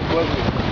y.